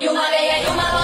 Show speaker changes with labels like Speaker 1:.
Speaker 1: Yuma bella, yuma